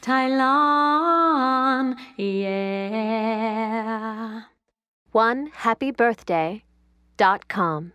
thailand yeah. One happy birthday dot com.